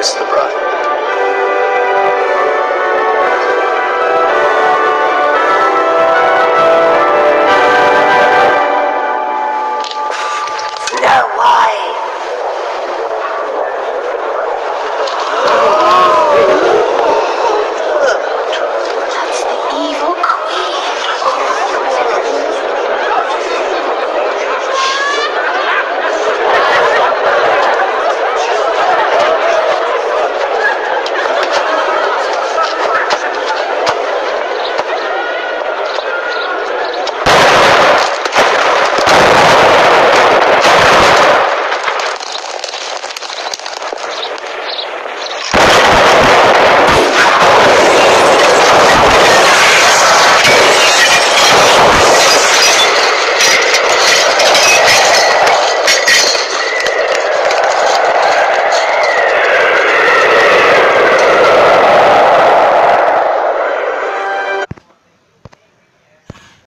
kiss the bride.